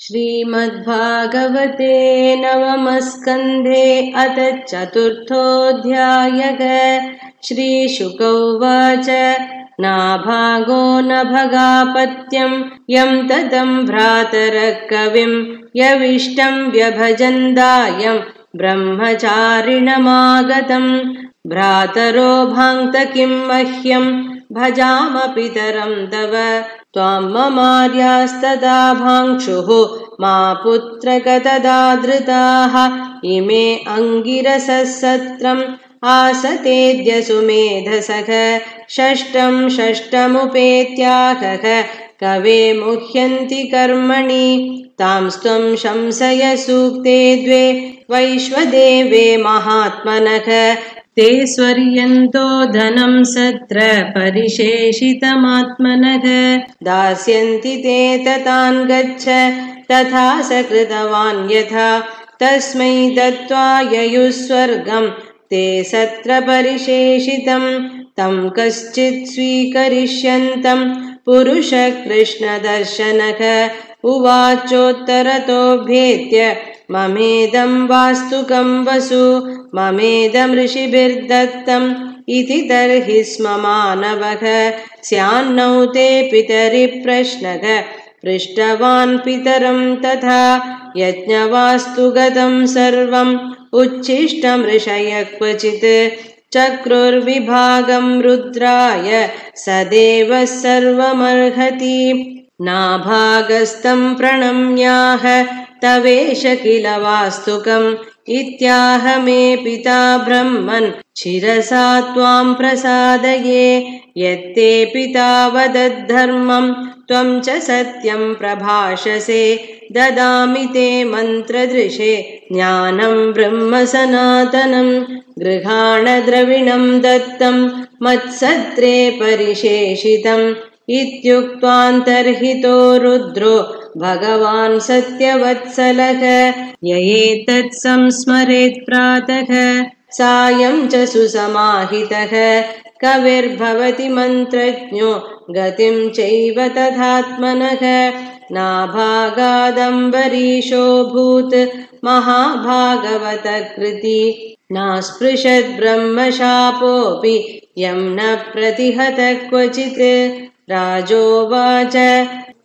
श्रीमद्भागवते नवमस्कन्धे अथ चतुर्थोऽध्यायग श्रीशुक उवाच नाभागो न भगापत्यम् यम् ततम् भ्रातरः कविम् यविष्टम् व्यभजन्दायम् ब्रह्मचारिणमागतम् भ्रातरो भाङ्क्त किम् मह्यम् भजाम पितरम् तव। त्वाम् ममार्यास्तदा भाङ्क्षुः। मा पुत्रकतदादृताः इमे अङ्गिरसः सत्रम् आसतेद्य सुमेधसख षष्टम् षष्टमुपेत्याहः कवे मुह्यन्ति कर्मणि। तांस्त्वम् शंसय सूक्ते द्वे। वैश्वदेवे महात्मनः ते स्वर्यन्तो धनम् सत्र परिशेषितमात्मनः। दास्यन्ति ते ततान् गच्छ तथा स कृतवान् यथा। तस्मै दत्त्वा ययुः स्वर्गम् ते सत्र परिशेषितम् तम् कश्चित् स्वीकरिष्यन्तम् पुरुषकृष्णदर्शनः उवाचोत्तरतोऽभ्येत्य ममेदं वास्तुकं वसु ममेदं ऋषिभिर्दत्तम् इति तर्हि स्म मानवः। स्यान्नौ ते पितरि प्रश्नः पृष्टवान् पितरं तथा यज्ञवास्तुगतं सर्वम् उच्छिष्टं ऋषय क्वचित्। चक्रुर्विभागं रुद्राय स देवः सर्वमर्हति नाभागस्तं प्रणम्याह तवेश किल वास्तुकम्? इत्याह मे पिता ब्रह्मन् शिरसा त्वाम् प्रसादये यत्ते पिता वदद्धर्मम् त्वम् च सत्यम् प्रभाषसे ददामि ते मन्त्रदृशे ज्ञानम् ब्रह्म सनातनम् गृहाणद्रविणम् दत्तम् मत्सत्रे परिशेषितम् इत्युक्त्वान्तर्हितो रुद्रो भगवान् सत्यवत्सलः य एतत् संस्मरेत् प्रातः सायं च सुसमाहितः। कविर्भवति मन्त्रज्ञो गतिं चैव तथात्मनः। नाभागादम्बरीशोऽभूत् महाभागवतकृति नास्पृशद्ब्रह्मशापोऽपि यं न प्रतिहत क्वचित् राजोवाच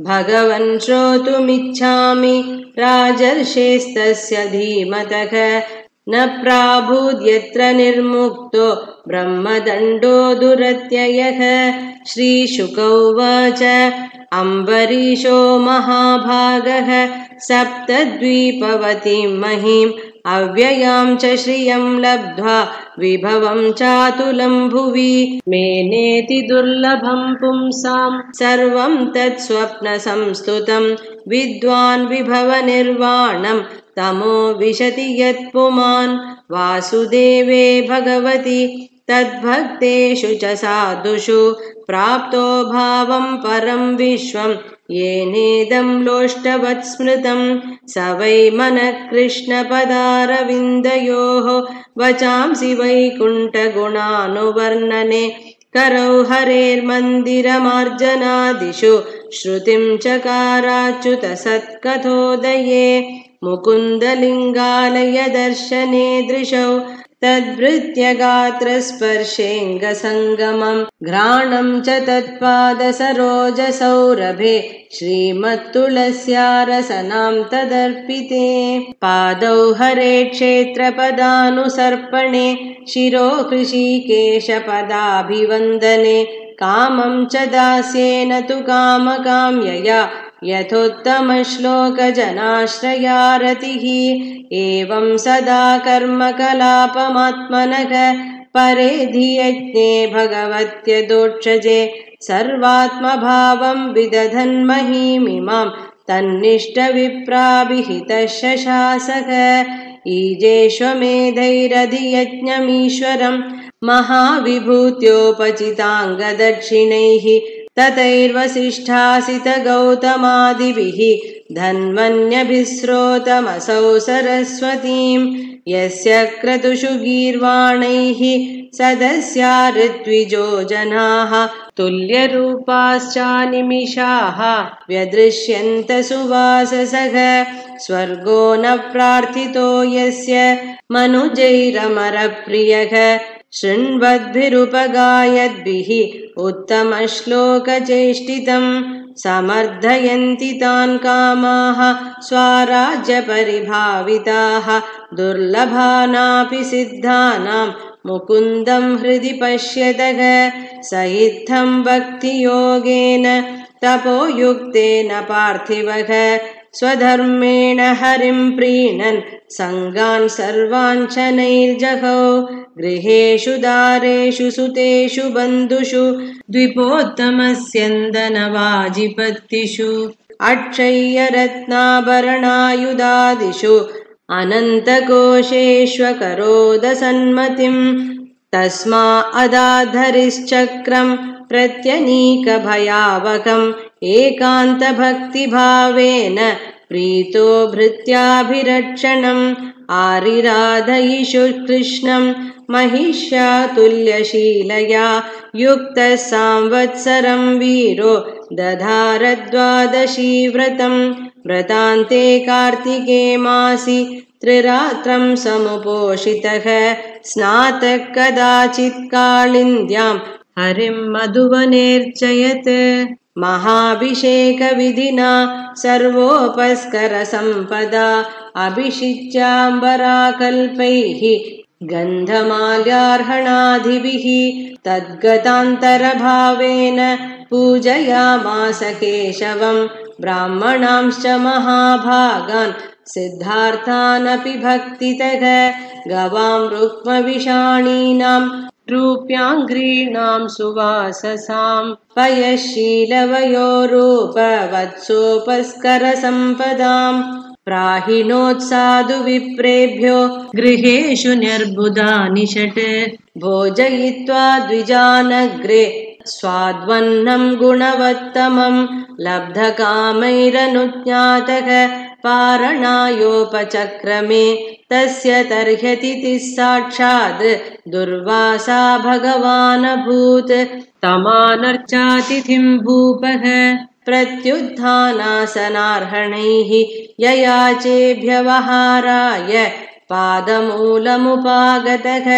भगवन् श्रोतुमिच्छामि। राजर्षेस्तस्य धीमतः। न प्राभूद्यत्र निर्मुक्तो ब्रह्मदण्डो दुरत्ययः। श्रीशुक उवाच अम्बरीशो महाभागः। सप्तद्वीपवतीं महीम् अव्ययां च श्रियं लब्ध्वा विभवं चातुलं भुवि मेनेति दुर्लभं पुंसां सर्वं तत् स्वप्नसंस्तुतं विद्वान् विभवनिर्वाणं तमो विशति यत्पुमान् वासुदेवे भगवति तद्भक्तेषु च साधुषु प्राप्तो भावं परं विश्वं येनेदं लोष्टवत् स्मृतं स वै मनः कृष्णपदारविन्दयोः वचांसि वैकुण्ठगुणानुवर्णने करौ हरेर्मन्दिरमार्जनादिषु श्रुतिं चकाराच्युतसत्कथोदये मुकुन्दलिङ्गालयदर्शने दृशौ तद्भृत्यगात्रस्पर्शेऽङ्गसङ्गमम् घ्राणम् च तत्पादसरोजसौरभे श्रीमत्तुलस्यारसनाम् तदर्पिते। पादौ हरे क्षेत्रपदानुसर्पणे शिरो कृषिकेशपदाभिवन्दने कामम् च दास्येन तु कामकाम्यया यथोत्तमश्लोकजनाश्रयारतिः। एवं सदा कर्मकलापमात्मनः परे धियज्ञे भगवत्यदोक्षजे सर्वात्मभावं विदधन्महीमिमां तन्निष्टविप्राभिहितः शशासक ईजेष्वमेधैरधियज्ञमीश्वरम् महाविभूत्योपचिताङ्गदक्षिणैः ततैर्वसिष्ठासितगौतमादिभिः धन्वन्यभिस्रोतमसौ सरस्वतीम् यस्य क्रतुषु गीर्वाणैः सदस्या ऋत्विजो जनाः तुल्यरूपाश्चानिमिषाः व्यदृश्यन्त सुवाससः स्वर्गो न प्रार्थितो यस्य मनुजैरमरप्रियः शृण्वद्भिरुपगायद्भिः उत्तमश्लोकचेष्टितम् समर्थयन्ति तान् कामाः स्वाराज्यपरिभाविताः दुर्लभानापि सिद्धानां मुकुन्दं हृदि पश्यतः स इत्थं भक्तियोगेन तपोयुक्तेन पार्थिवः स्वधर्मेण हरिं प्रीणन् सङ्गान् सर्वाञ्चनैर्जहौ गृहेषु दारेषु सुतेषु बन्धुषु द्विपोत्तमस्यन्दनवाजिपत्तिषु अक्षय्यरत्नाभरणायुधादिषु अनन्तकोशेष्वकरोदसन्मतिम् तस्मा अदाधरिश्चक्रम् प्रत्यनीकभयावकम् एकान्तभक्तिभावेन प्रीतो भृत्याभिरक्षणम् आरिराधयिषु कृष्णम् महिष्यातुल्यशीलया युक्तः संवत्सरम् वीरो दधारद्वादशी व्रतम् व्रतान्ते कार्तिके मासि त्रिरात्रम् समुपोषितः स्नातः कदाचित् कालिन्द्याम् हरिम् मधुवनेर्चयत् महाभिषेकविधिना सर्वोपस्करसम्पदा। अभिषिच्याम्बराकल्पैः गन्धमाल्यार्हणादिभिः तद्गतान्तरभावेन पूजयामास केशवम् ब्राह्मणांश्च महाभागान् सिद्धार्थानपि भक्तितः। गवां रुक्मविषाणीनाम् रूप्याङ्घ्रीणां सुवाससाम् पयशीलवयोरूपवत्सोपस्करसम्पदाम् प्राहिणोत्सादु विप्रेभ्यो गृहेषु निर्बुधानि षट् भोजयित्वा द्विजानग्रे स्वाद्वन्नम् गुणवत्तमम् लब्धकामैरनुज्ञातः पारणायोपचक्रमे तस्य तर्ह्यतिथि साक्षात् दुर्वासा भगवानभूत् तमानर्चातिथिम् भूपः प्रत्युत्थानासनार्हणैः ययाचेभ्यवहाराय पादमूलमुपागतः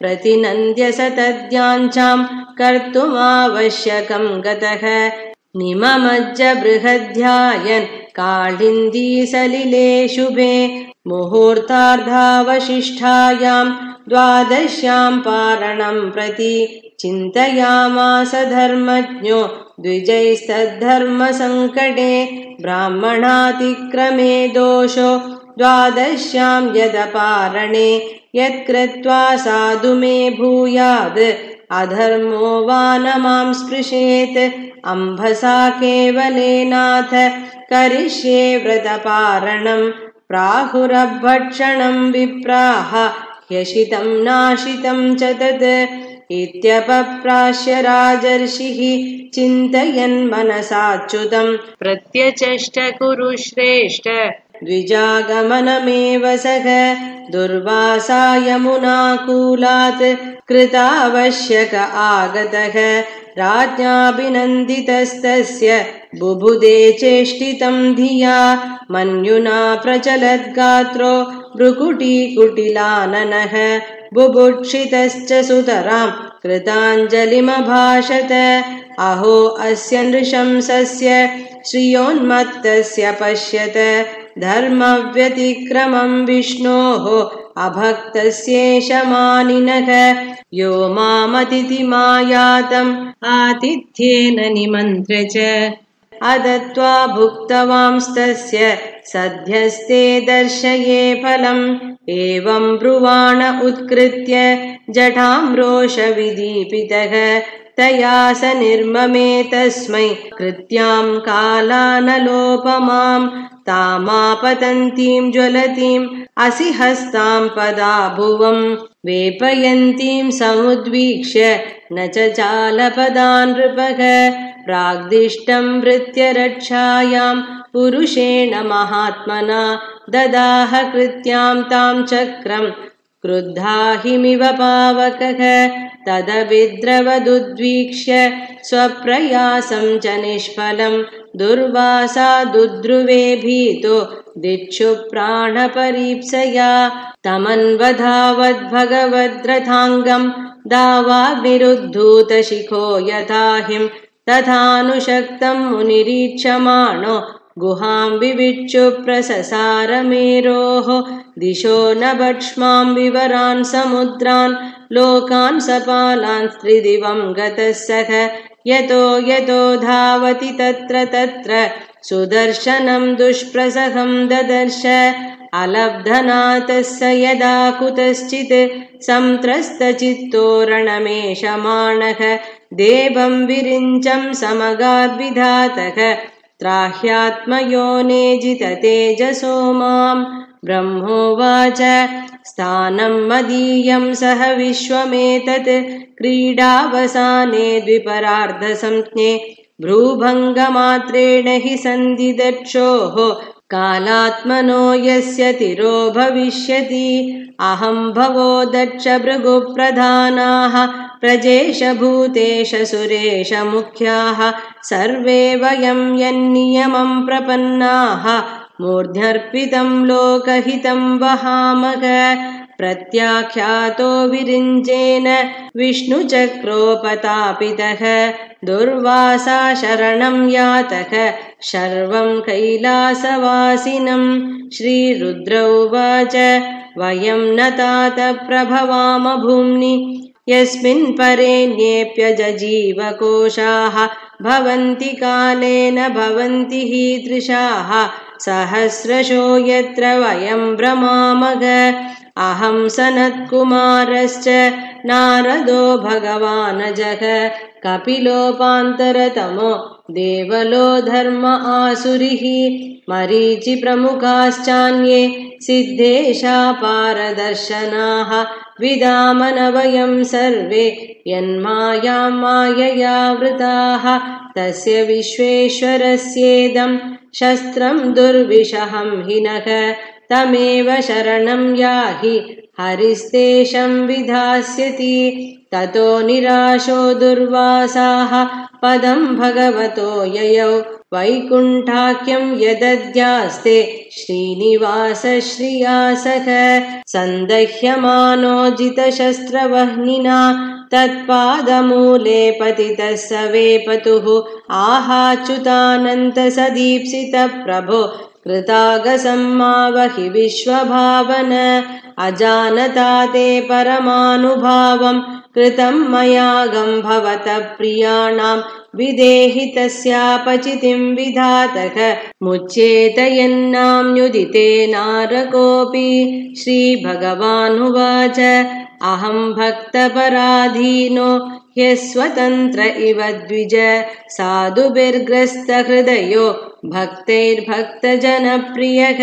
प्रतिनन्द्य स तद्याञ्चाम् कर्तुमावश्यकम् गतः निममज्ज बृहध्यायन् काळिन्दीसलिले शुभे मुहूर्तार्धावशिष्ठायाम् द्वादश्याम् पारणम् प्रति चिन्तयामास धर्मज्ञो द्विजैस्तद्धर्मसङ्कटे ब्राह्मणातिक्रमे दोषो द्वादश्याम् यदपारणे यत्कृत्वा साधु मे भूयाद् अधर्मो वा न मां स्पृशेत्। अम्भसा केवलेनाथ करिष्ये व्रतपारणम् प्राहुरभक्षणम् विप्राह ह्यशितम् नाशितम् च तत्। इत्यपप्राश्य राजर्षिः चिन्तयन् मनसाच्युतम्। प्रत्यचष्ट कुरु श्रेष्ठ द्विजागमनमेव सः दुर्वासा यमुनाकूलात् कृतावश्यक आगतः राज्ञाभिनन्दितस्तस्य बुबुदे चेष्टितम् धिया मन्युना प्रचलद्गात्रो भ्रुकुटीकुटिलाननः बुभुक्षितश्च सुतराम् कृताञ्जलिमभाषत अहो अस्य नृशंसस्य श्रियोन्मत्तस्य पश्यत धर्मव्यतिक्रमम् विष्णोः अभक्तस्येष मानिनः यो मामतिथिमायातम् आतिथ्येन निमन्त्र च। अदत्वा भुक्तवांस्तस्य सद्यस्ते दर्शये फलम्। एवम् ब्रुवाण उत्कृत्य जटाम् रोषविदीपितः तया स निर्ममे तस्मै। कृत्याम् कालानलोपमाम् तामापतन्तीम् ज्वलतीम् असि हस्ताम् पदा भुवम् वेपयन्तीम् समुद्वीक्ष्य न च चालपदा नृपः प्राग्दिष्टम् वृत्य रक्षायाम् पुरुषेण महात्मना ददाह कृत्यां तां चक्रम् क्रुद्धाहिमिव पावकः तदविद्रवदुद्वीक्ष्य स्वप्रयासं च निष्फलं। दुर्वासा दुद्रुवे भीतो दिक्षु प्राणपरीप्सया। तमन्वधावद्भगवद्रथाङ्गं दावाग्निरुद्धूतशिखो यथाहिं। तथानुशक्तं मुनिरीक्षमाणो गुहां विविच्छु प्रससारमेरोः दिशो न भक्ष्मां विवरान् समुद्रान् लोकान् सपालान् त्रिदिवं गतः सख यतो यतो धावति तत्र तत्र सुदर्शनं दुष्प्रसहं ददर्श। अलब्धनाथस्य यदा कुतश्चित् सन्त्रस्तचित्तोरणमेषमाणः देवं विरिञ्चं समगाद्विधातः। त्राह्यात्मयो नेजिततेजसो मां ब्रह्मोवाच। स्थानं मदीयं सह विश्वमेतत्। क्रीडावसाने द्विपरार्धसंज्ञे भ्रूभङ्गमात्रेण हि सन्धिदक्षोः। कालात्मनो यस्य तिरो भविष्यति। अहं भवो दक्षभृगुप्रधानाः प्रजेशभूतेशसुरेशमुख्याः। सर्वे वयं यन्नियमं प्रपन्नाः मूर्ध्यर्पितं लोकहितं वहामग प्रत्याख्यातो विरिञ्जेन विष्णुचक्रोपतापितः दुर्वासा शरणं यातः शर्वं कैलासवासिनं श्रीरुद्र उवाच वयं न तात प्रभवाम भूम्नि यस्मिन् परेण्येऽप्यजजीवकोशाः भवन्ति कालेन भवन्ति हीदृशाः सहस्रशो यत्र वयं भ्रमामग अहं सनत्कुमारश्च नारदो भगवानजः। कपिलोपान्तरतमो देवलो धर्म आसुरिः मरीचिप्रमुखाश्चान्ये सिद्धेशा पारदर्शनाः। विदामन वयं सर्वे यन्मायां मायया वृताः तस्य विश्वेश्वरस्येदं शस्त्रं दुर्विषहं हिनः तमेव शरणं याहि। हरिस्तेषं विधास्यति ततो निराशो दुर्वासाः। पदं भगवतो ययौ। वैकुण्ठाख्यं यदद्यास्ते श्रीनिवासश्रियासख सन्दह्यमानोजितशस्त्रवह्निना। तत्पादमूले पतितः स वेपतुः। आहाच्युतानन्तसदीप्सितप्रभो कृतागसम्मावहि विश्वभावन। अजानता ते परमानुभावं कृतं मयागं भवतः प्रियाणां विदेहि तस्यापचितिं विधातः मुच्येतयन्नाम्युदिते नारकोऽपि श्रीभगवानुवाच अहं भक्तपराधीनो ह्यस्वतन्त्र इव द्विज साधुभिर्ग्रस्तहृदयो भक्तैर्भक्तजनप्रियः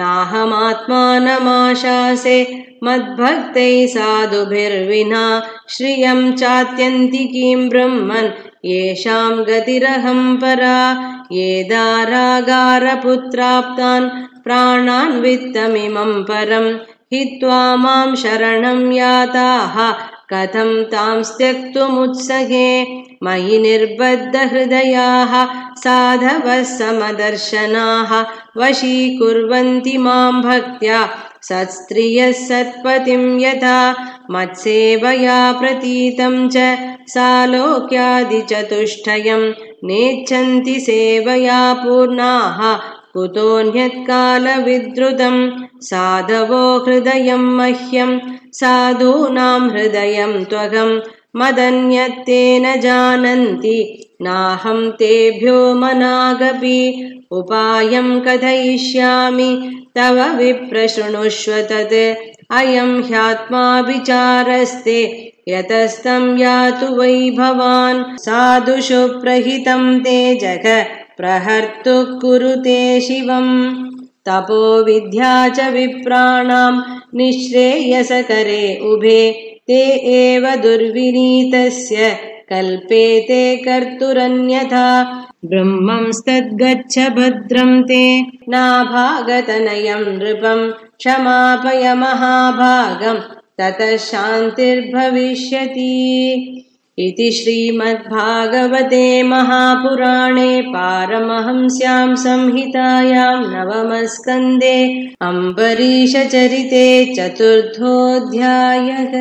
नाहमात्मानमाशासे मद्भक्तैः साधुभिर्विना श्रियं चात्यन्तिकीं ब्रह्मन् येषां गतिरहं परा ये दारागारपुत्राप्तान् प्राणान् वित्तमिमं परं हित्वा मां शरणं याताः कथं तां त्यक्तुमुत्सहे मयि निर्बद्धहृदयाः साधवः समदर्शनाः वशीकुर्वन्ति मां भक्त्या सत्स्त्रियः सत्पतिं यथा मत्सेवया प्रतीतं च सालोक्यादिचतुष्टयं नेच्छन्ति सेवया पूर्णाः कुतोऽन्यत्कालविद्रुतं साधवो हृदयं मह्यं साधूनां हृदयं त्वगं मदन्यत्तेन जानन्ति नाहं तेभ्यो मनागपि उपायं कथयिष्यामि तव विप्रशृणुष्व तत् अयं ह्यात्मा विचारस्ते यतस्तं यातु वै भवान् साधुषु प्रहितं ते जग प्रहर्तुः कुरुते शिवम्। तपो विद्या च विप्राणां निःश्रेयसकरे उभे। ते एव दुर्विनीतस्य। कल्पेते कर्तुरन्यथा। ब्रह्मंस्तद्गच्छ भद्रं ते। नाभागतनयं नृपं। क्षमापय महाभागं ततः शान्तिर्भविष्यति इति श्रीमद्भागवते महापुराणे पारमहंस्यां संहितायां नवमस्कन्दे अम्बरीशचरिते चतुर्थोऽध्यायः